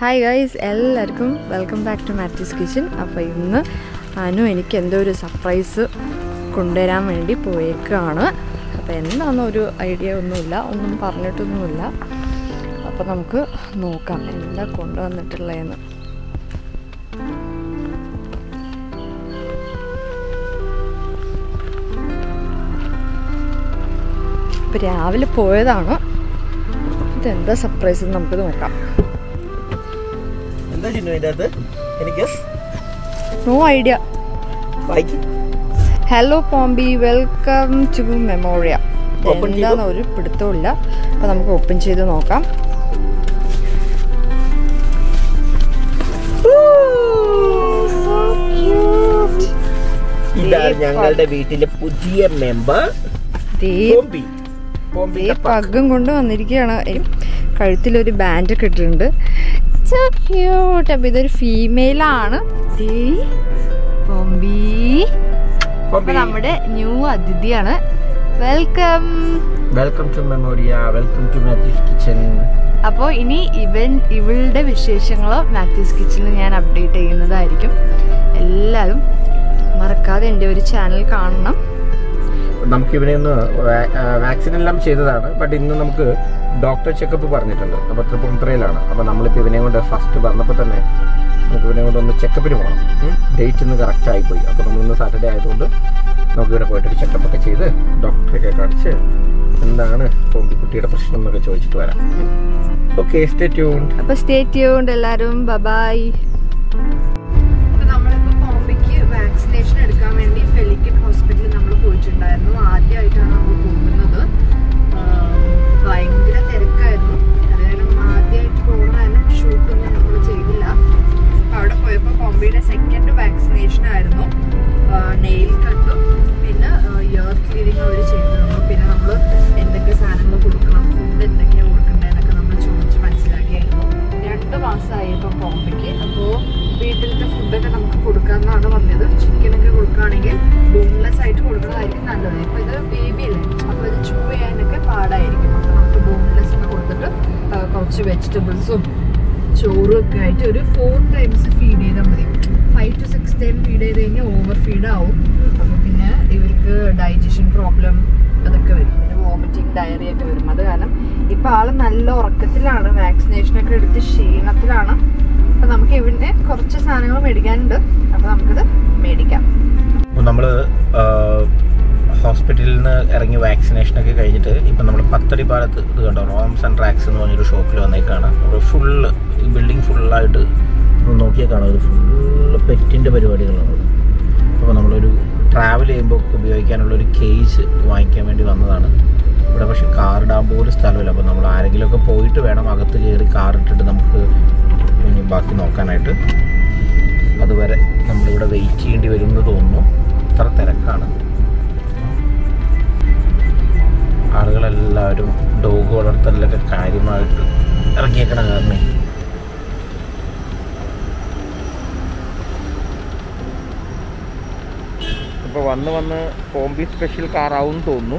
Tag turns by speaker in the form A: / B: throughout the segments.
A: Hi guys എല്ലാവർക്കും welcome back to Mathews kitchen അപ്പോൾ ഇന്ന് അനു എനിക്ക് എന്തോ ഒരു സർപ്രൈസ് കൊണ്ടുവരാൻ വേണ്ടി പോയേക്കാണ്. അപ്പോൾ എന്താണെന്ന് ഒരു ഐഡിയ ഒന്നുമില്ല ഒന്നും പറഞ്ഞിട്ടൊന്നുമില്ല. അപ്പോൾ നമുക്ക് നോക്കാം എന്താ കൊണ്ടുവന്നിട്ടുള്ളതെന്ന്. ഇപ്പോൾ രാവിലെ പോയതാണ്. ഇതെന്താ സർപ്രൈസ് എന്ന് നമുക്ക് നോക്കാം.
B: എന്താ ചിന്നു ഇതിന്റെ അകത്ത്? എനിക്ക്
A: നോ ഐഡിയ
B: വായിക്കും.
A: ഹലോ പോംബി വെൽക്കം ടു മെമ്മോറിയ? എന്താന്ന് ഒരു പിടുത്തമില്ല അപ്പൊ നമുക്ക് ഓപ്പൺ ചെയ്ത് നോക്കാം.
B: ഇതാണ് ഞങ്ങളുടെ വീട്ടിലെ പുതിയ മെമ്പർ
A: പഗ്ഗും കൊണ്ട് വന്നിരിക്കുകയാണ്. കഴുത്തിൽ കഴുത്തിലൊരു ബാൻഡ് ഒക്കെ ഇട്ടിട്ടുണ്ട്. So cute. അപ്പൊ ഇതൊരു ഫീമെയിൽ ആണ്. അപ്പൊ നമ്മുടെ new അതിഥിയാണ്. Welcome
B: welcome to Memoria welcome to Matthew's kitchen
A: അപ്പോൾ ഇനി ഇവൻ ഇവളുടെ വിശേഷങ്ങളോ മാത്യൂസ് കിച്ചണിൽ ഞാൻ അപ്ഡേറ്റ് ചെയ്യുന്നതായിരിക്കും. എല്ലാവരും മറക്കാതെ എന്റെ ഒരു ചാനൽ കാണണം.
B: നമുക്ക് ഇവനെ ഒന്ന് വാക്സിൻ എല്ലാം ചെയ്തതാണ്. ബട്ട് ഇന്ന് നമുക്ക് ഡോക്ടർ ചെക്കപ്പ് പറഞ്ഞിട്ടുണ്ട്. അപ്പോൾ തൃപ്പൂണിത്തുറയിലാണ് അപ്പോൾ നമ്മളിപ്പോൾ ഇവനെ കൊണ്ട് ഫസ്റ്റ് വന്നപ്പോൾ തന്നെ നമുക്ക് ഇവനെ കൊണ്ട് ഒന്ന് ചെക്കപ്പിന് പോകണം ഡേറ്റ് ഇന്ന് കറക്റ്റ് ആയിപ്പോയി. അപ്പോൾ നമ്മൾ ഇന്ന് സാറ്റർഡേ ആയതുകൊണ്ട് നമുക്ക് ഇവിടെ പോയിട്ട് ഒരു ചെക്കപ്പ് ഒക്കെ ചെയ്ത് ഡോക്ടറെയൊക്കെ കാണിച്ച് എന്താണ് കുട്ടിയുടെ പ്രശ്നം എന്നൊക്കെ ചോദിച്ചിട്ട് വരാം. ഓക്കെ സ്റ്റേ ട്യൂൺ
A: അപ്പോൾ സ്റ്റേ ട്യൂൺ എല്ലാവരും ബബായ് വെജിറ്റബിൾസും ചോറും ഒക്കെ ആയിട്ട് ഒരു ഫോർ ടൈംസ് ഫീഡ് ചെയ്താൽ മതി. Five to six time feed ചെയ്ത് കഴിഞ്ഞാൽ ഓവർ ഫീഡ് ആവും. അപ്പോൾ പിന്നെ ഇവർക്ക് ഡൈജഷൻ പ്രോബ്ലം അതൊക്കെ വരും. പിന്നെ വോമിറ്റിംഗ് ഡയറിയ ഒക്കെ വരും. അത് കാരണം ഇപ്പോൾ ആൾ നല്ല ഉറക്കത്തിലാണ് വാക്സിനേഷൻ ഒക്കെ എടുത്ത് ക്ഷീണത്തിലാണ്. അപ്പം നമുക്ക് ഇവിടെ കുറച്ച് സാധനങ്ങൾ മേടിക്കാനുണ്ട്. അപ്പം നമുക്കിത് മേടിക്കാം.
B: നമ്മൾ ഹോസ്പിറ്റലിൽ നിന്ന് ഇറങ്ങി വാക്സിനേഷൻ ഒക്കെ കഴിഞ്ഞിട്ട് ഇപ്പം നമ്മൾ പത്തടി പാലത്ത് ഇത് കണ്ടോ? റോംസ് ആൻഡ് ട്രാക്സ് എന്ന് പറഞ്ഞൊരു ഷോപ്പിൽ വന്നേക്കാണ്. ഒരു ഫുള്ള് ഈ ബിൽഡിംഗ് ഫുള്ളായിട്ട് നോക്കിയാൽ കാണാം. ഒരു ഫുള്ള് പെറ്റിന്റെ പരിപാടികളാണ് അപ്പോൾ നമ്മളൊരു ട്രാവൽ ചെയ്യുമ്പോൾ ഉപയോഗിക്കാനുള്ള ഒരു കേജ് വാങ്ങിക്കാൻ വേണ്ടി വന്നതാണ്. ഇവിടെ പക്ഷെ കാർ പോലും സ്ഥലമില്ല. അപ്പോൾ നമ്മൾ ആരെങ്കിലുമൊക്കെ പോയിട്ട് വേണം അകത്ത് കയറി കാർ ഇട്ടിട്ട് നമുക്ക് ഇനി ബാക്കി നോക്കാനായിട്ട്. അതുവരെ നമ്മളിവിടെ വെയിറ്റ് ചെയ്യേണ്ടി വരും എന്ന് തോന്നുന്നു. അത്ര തിരക്കാണ്. ആളുകളെല്ലാവരും ഡോഗ് വളർത്തലിലൊക്കെ കാര്യമായിട്ട് ഇറങ്ങിയേക്കണ കാരണേ. ഇപ്പോൾ വന്ന് വന്ന് കോമ്പി സ്പെഷ്യൽ കാറാവും തോന്നുന്നു.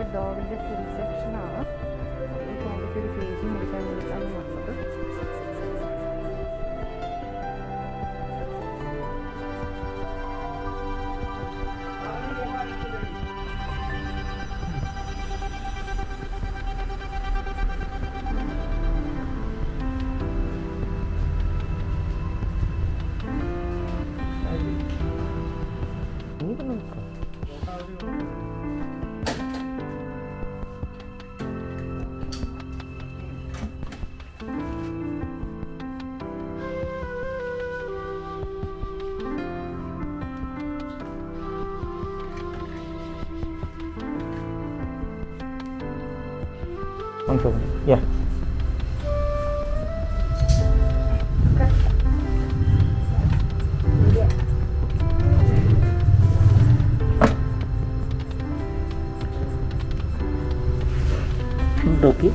A: ഇതൊക്കെ ഡോഗിന്റെ ഫുഡ് സെക്ഷൻ ആണ്. ഒരു കേജ് മേടിക്കാൻ
B: One second. Yeah. Okay.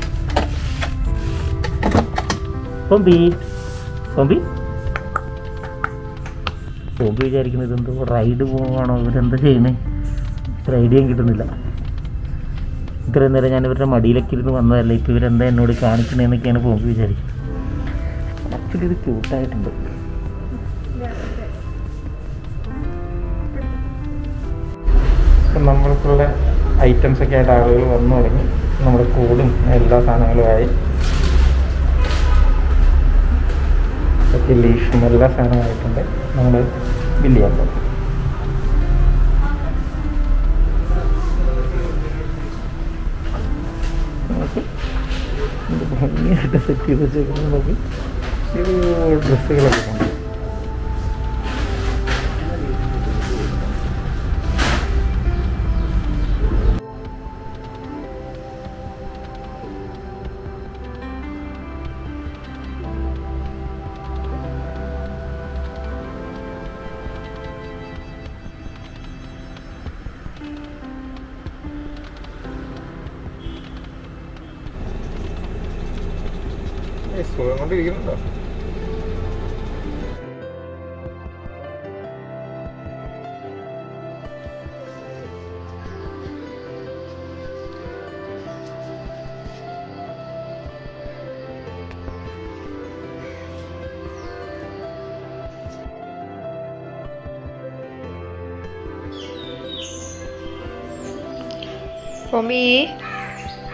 B: പൊമ്പി പൊമ്പി പൊമ്പി വിചാരിക്കുന്നത് ഇതെന്തോ റൈഡ് പോവാണോ ഇവരെന്താ ചെയ്യണേ ഒരു ഐഡിയയും കിട്ടുന്നില്ല ഇത്രയും നേരം ഞാൻ ഇവരുടെ മടിയിലൊക്കെ ഇരുന്ന് വന്നതല്ല? ഇപ്പോൾ ഇവരെന്താ എന്നോട് കാണിക്കണേന്നൊക്കെയാണ് പോകുമ്പോൾ വിചാരിക്കുന്നത് ആക്ച്വലി ഇത് ക്യൂട്ടായിട്ടുണ്ട് ഇപ്പം നമ്മൾക്കുള്ള ഐറ്റംസ് ഒക്കെ ആയിട്ട് ആളുകൾ വന്നു തുടങ്ങി. നമ്മുടെ കൂടും എല്ലാ സാധനങ്ങളുമായി ലീഷും എല്ലാ സാധനമായിട്ടുണ്ട് നമ്മൾ ബില്ല് ചെയ്യാൻ പോകും ഭംഗിയായിട്ട് സെറ്റ് ചെയ്ത് വെച്ചേക്കുന്നത് നമുക്ക് ഡ്രസ്സുകളൊക്കെ ഉണ്ട് സുഖം കൊണ്ടിരിക്കുന്നുണ്ടോ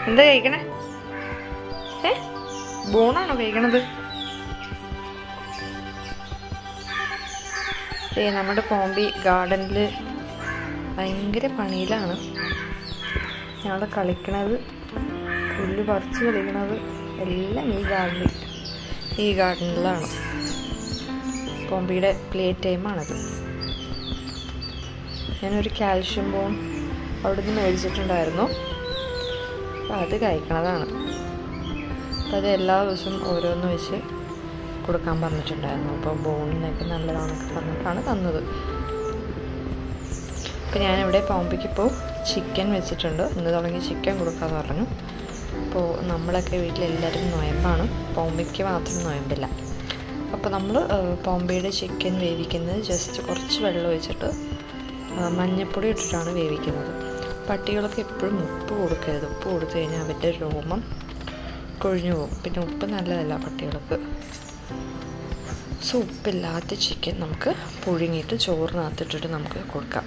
A: എന്താ കഴിക്കണേ? ബോണാണോ കഴിക്കണത് നമ്മുടെ കോമ്പി ഗാർഡനിൽ ഭയങ്കര പണിയിലാണ്. ഞങ്ങൾ കളിക്കണത് പുല്ല് പറിച്ച് കളിക്കണത് എല്ലാം ഈ ഗാർഡനിൽ ഈ ഗാർഡനിലാണ്. കോമ്പിയുടെ പ്ലേ ടൈമാണത്. ഞാനൊരു കാൽഷ്യം ബോൺ അവിടെ നിന്ന് മേടിച്ചിട്ടുണ്ടായിരുന്നു. അത് കഴിക്കണതാണ്. അത് എല്ലാ ദിവസവും ഓരോന്ന് വെച്ച് കൊടുക്കാൻ പറഞ്ഞിട്ടുണ്ടായിരുന്നു. അപ്പോൾ ബോണിനൊക്കെ നല്ലതാണെന്നൊക്കെ പറഞ്ഞിട്ടാണ് തന്നത്. അപ്പോൾ ഞാനിവിടെ പോമ്പയ്ക്ക് ഇപ്പോൾ ചിക്കൻ വെച്ചിട്ടുണ്ട്. ഇന്ന് തുടങ്ങി ചിക്കൻ കൊടുക്കാമെന്ന് പറഞ്ഞു. അപ്പോൾ നമ്മളൊക്കെ വീട്ടിലെല്ലാവരും നോയമ്പാണ്. പോമ്പയ്ക്ക് മാത്രം നോയമ്പില്ല. അപ്പോൾ നമ്മൾ പോമ്പയുടെ ചിക്കൻ വേവിക്കുന്നത് ജസ്റ്റ് കുറച്ച് വെള്ളം ഒഴിച്ചിട്ട് മഞ്ഞപ്പൊടി ഇട്ടിട്ടാണ് വേവിക്കുന്നത്. പട്ടികൾക്ക് എപ്പോഴും ഉപ്പ് കൊടുക്കരുത്. ഉപ്പ് കൊടുത്തു കഴിഞ്ഞാൽ അവരുടെ രോമം കൊഴിഞ്ഞു പോകും. പിന്നെ ഉപ്പ് നല്ലതല്ല പട്ടികൾക്ക്. സോ ഉപ്പില്ലാത്ത ചിക്കൻ നമുക്ക് പുഴുങ്ങിയിട്ട് ചോറിനകത്തിട്ടിട്ട് നമുക്ക് കൊടുക്കാം.